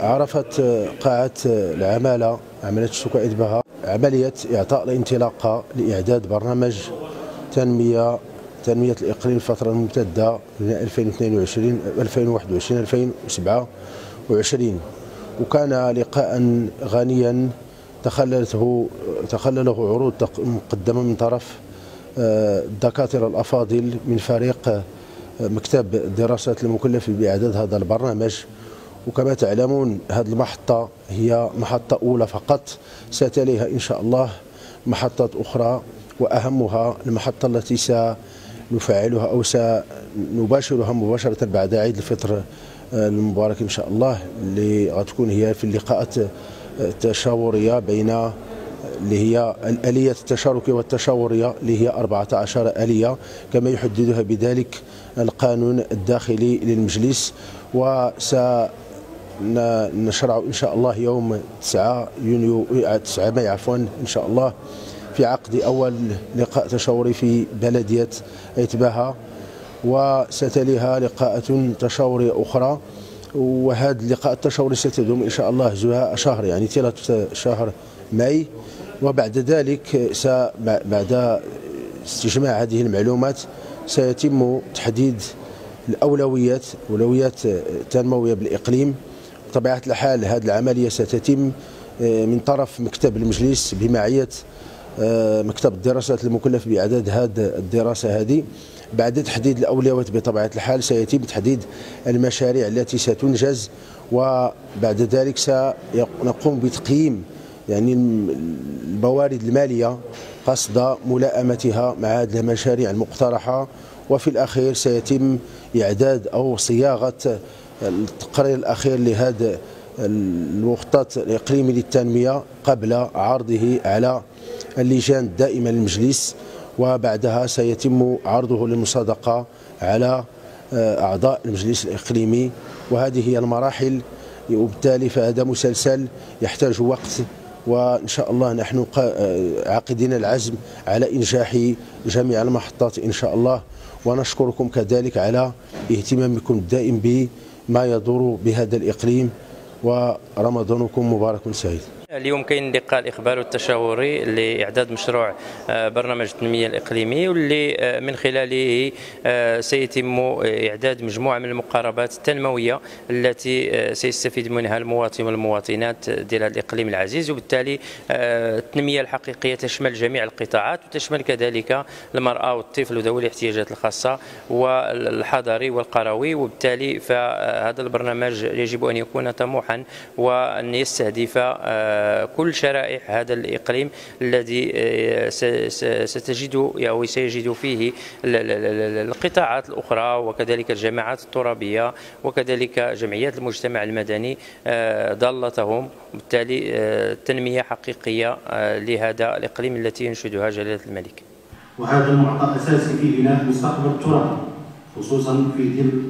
عرفت قاعة العمالة عملية السكائد بها عملية إعطاء الانطلاقة لإعداد برنامج تنمية تنمية الإقليم الفترة الممتدة من 2022 2021 2027 وكان لقاء غنيا تخللته تخلله عروض مقدمة من طرف الدكاترة الأفاضل من فريق مكتب الدراسات المكلف بإعداد هذا البرنامج. وكما تعلمون هذه المحطة هي محطة أولى فقط. ستليها إن شاء الله محطات أخرى وأهمها المحطة التي سنفعلها أو سنباشرها مباشرة بعد عيد الفطر المبارك إن شاء الله اللي غتكون هي في اللقاءات التشاورية بين اللي هي الآلية التشاركية والتشاورية اللي هي 14 آلية كما يحددها بذلك القانون الداخلي للمجلس. وسنشرع إن شاء الله يوم 9 يونيو 9 ماي عفوا إن شاء الله في عقد أول لقاء تشاوري في بلدية ايت باها وستليها لقاءات تشاوريه أخرى وهذا اللقاء التشاوري ستدوم إن شاء الله شهر يعني ثلاث شهر ماي وبعد ذلك بعد استجماع هذه المعلومات سيتم تحديد الأولويات أولويات التنمويه بالإقليم بطبيعة الحال هذه العملية ستتم من طرف مكتب المجلس بمعية مكتب الدراسات المكلف بأعداد هذه الدراسة هذه. بعد تحديد الأولويات بطبيعة الحال سيتم تحديد المشاريع التي ستنجز وبعد ذلك سنقوم بتقييم يعني الموارد المالية قصد ملائمتها مع هذه المشاريع المقترحة. وفي الأخير سيتم إعداد أو صياغة التقرير الأخير لهذا المخطط الإقليمي للتنمية قبل عرضه على اللجان الدائمة للمجلس وبعدها سيتم عرضه للمصادقة على أعضاء المجلس الإقليمي. وهذه هي المراحل وبالتالي فهذا مسلسل يحتاج وقت وإن شاء الله نحن عاقدين العزم على إنجاح جميع المحطات إن شاء الله. ونشكركم كذلك على اهتمامكم الدائم بما يدور بهذا الإقليم ورمضانكم مبارك سعيد. اليوم كاين لقاء الإخبار التشاوري لإعداد مشروع آه، برنامج التنمية الإقليمي واللي آه، من خلاله آه، سيتم إعداد مجموعة من المقاربات التنموية التي سيستفيد منها المواطن والمواطنات ديال الإقليم العزيز وبالتالي التنمية الحقيقية تشمل جميع القطاعات وتشمل كذلك المرأة والطفل وذوي الاحتياجات الخاصة والحضري والقروي وبالتالي فهذا البرنامج يجب أن يكون طموحا وأن يستهدف كل شرائح هذا الإقليم الذي آه، ستجد أو سيجد فيه القطاعات الأخرى وكذلك الجماعات الترابية وكذلك جمعيات المجتمع المدني آه، ضالتهم. بالتالي آه، تنمية حقيقية لهذا الإقليم التي ينشدها جلالة الملك. وهذا المعطى أساسي في بناء مستقبل التراب خصوصا في ظل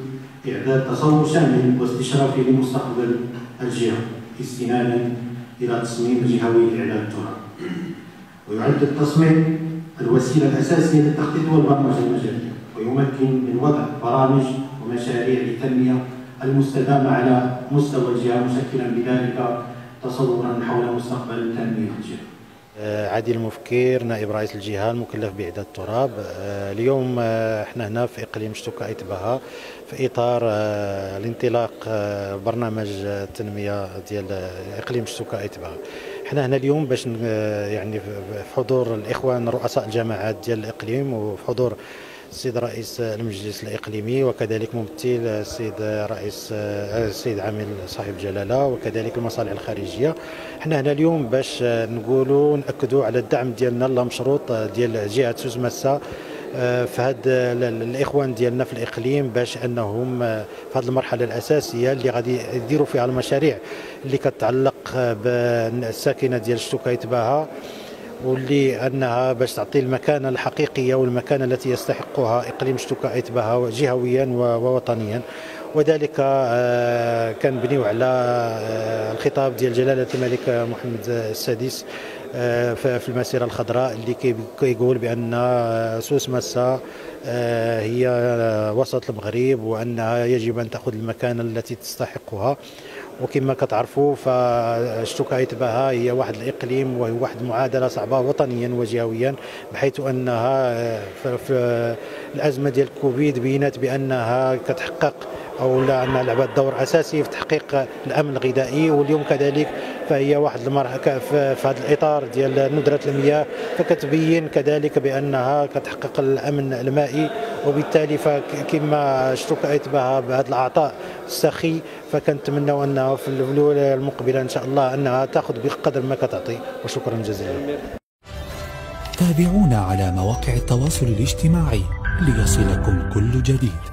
إعداد تصور شامل واستشرافي لمستقبل الجهة استنادا إلى تصميم جهوي لإعلان التراب ويعد التصميم الوسيلة الأساسية للتخطيط والبرمجة المجالية ويمكن من وضع برامج ومشاريع للتنمية المستدامة على مستوى الجهة مشكلا بذلك تصورا حول مستقبل التنمية في الجهة عادل المفكير نائب رئيس الجهة المكلف باعداد التراب. آه، اليوم آه، إحنا هنا في إقليم شتوكا ايتباها في إطار الانطلاق برنامج التنمية ديال إقليم شتوكا ايتباها إحنا هنا اليوم باش يعني في حضور الإخوان رؤساء الجماعات ديال الإقليم وفي حضور السيد رئيس المجلس الإقليمي وكذلك ممثل السيد رئيس السيد عامل صاحب جلالة وكذلك المصالح الخارجية. إحنا هنا اليوم باش نقولوا ناكدوا على الدعم ديالنا اللامشروط ديال جهة سوز مسا آه، في هاد الإخوان ديالنا في الإقليم باش أنهم آه، في هذه المرحلة الأساسية اللي غادي يديروا فيها المشاريع اللي كتعلق بالساكنة ديال الشتوكة باها واللي أنها باش تعطي المكانة الحقيقية والمكانة التي يستحقها إقليم شتوكا ايتباها جهويا ووطنيا. وذلك آه، كان بنيو على آه، الخطاب ديال جلالة الملك محمد السادس آه، في المسيرة الخضراء اللي كيقول بأن سوس مسا هي وسط المغرب وأنها يجب أن تأخذ المكانه التي تستحقها. وكما كتعرفوا فشتوكا بها هي واحد الإقليم وهي واحد المعادله صعبة وطنيا وجهويا بحيث أنها في الأزمة ديال الكوفيد بينت بأنها كتحقق أو لا انها لعبت دور أساسي في تحقيق الأمن الغذائي واليوم كذلك فهي واحد المرحله في هذا الإطار ديال ندرة المياه فكتبين كذلك بأنها كتحقق الأمن المائي وبالتالي فكما شفتوا كاتبها بهذا العطاء السخي فكنتمنوا انه في الولايه المقبلة إن شاء الله أنها تأخذ بقدر ما كتعطي وشكرا جزيلا. تابعونا على مواقع التواصل الاجتماعي. ليصلكم كل جديد.